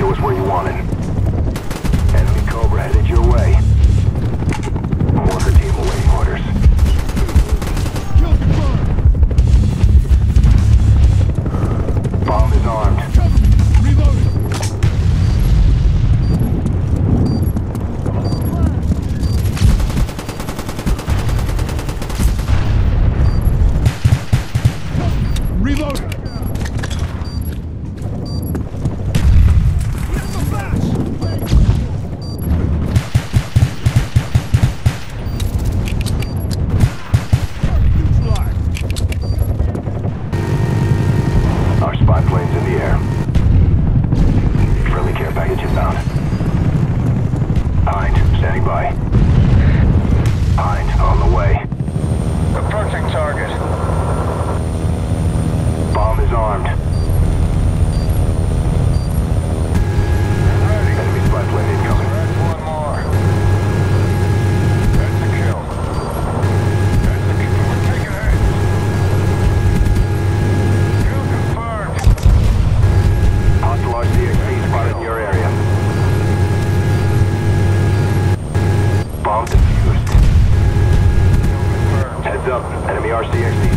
show us where you want it.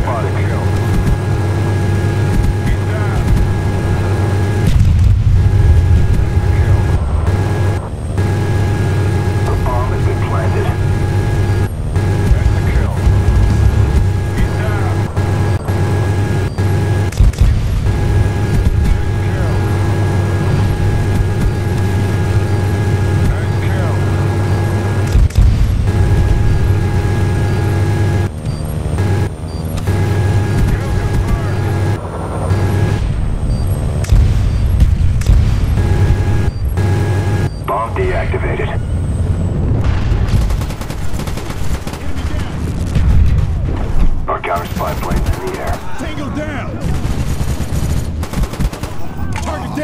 robotic hill.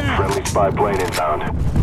down. Friendly spy plane inbound.